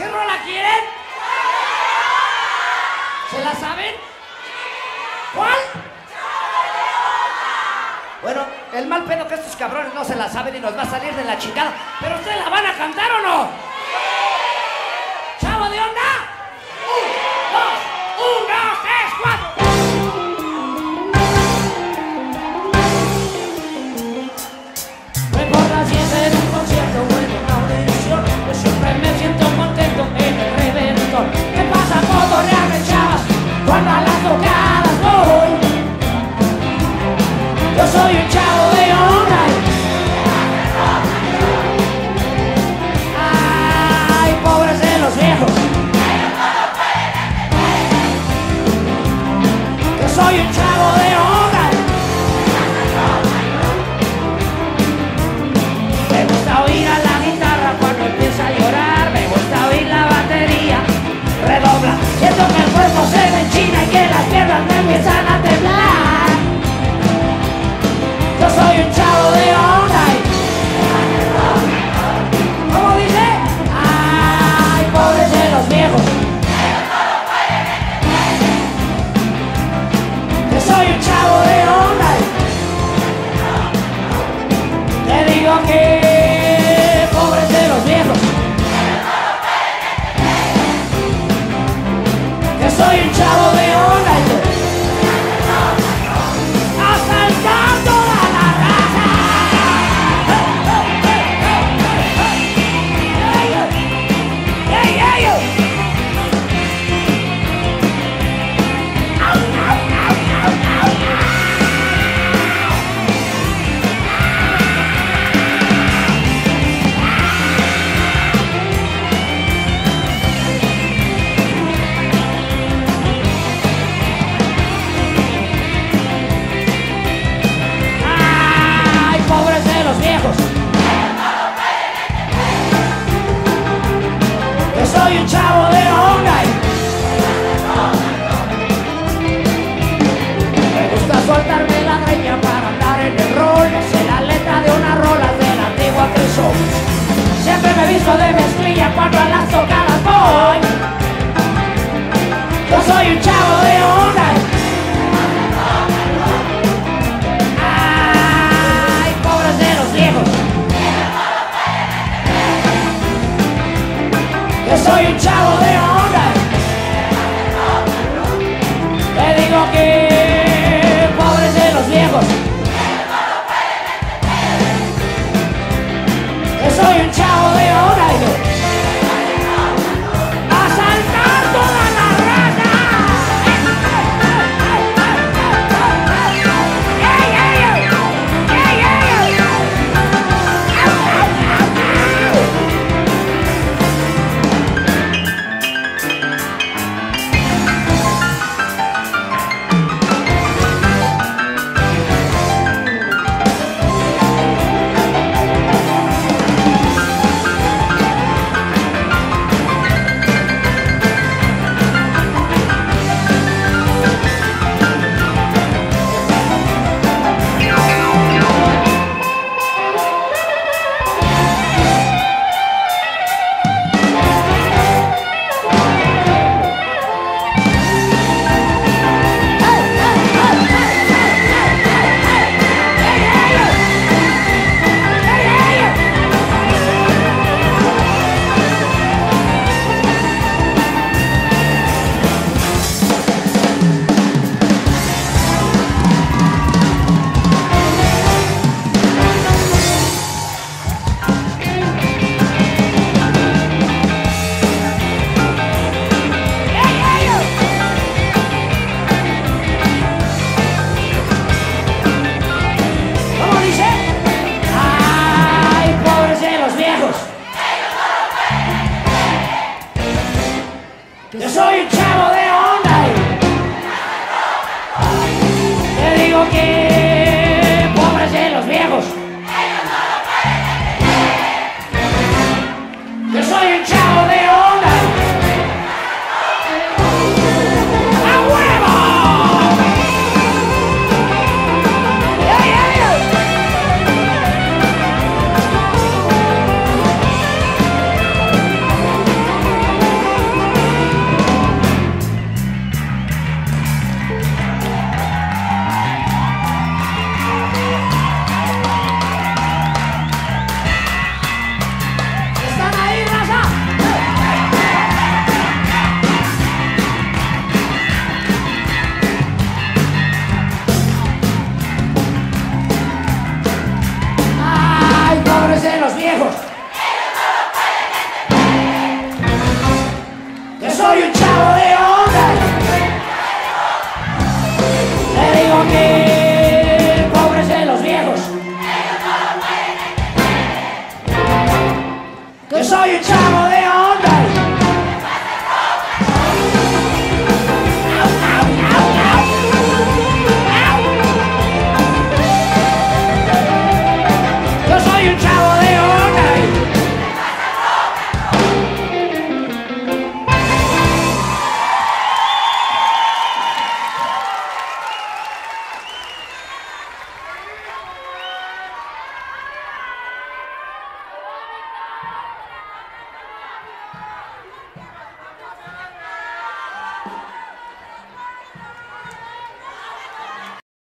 ¿Qué rola quieren? ¿Se la saben? ¿Cuál? Bueno, el mal pedo que estos cabrones no se la saben y nos va a salir de la chingada. ¿Pero ustedes la van a cantar o no? pobres de los viejos. Ellos. Yo soy un chavo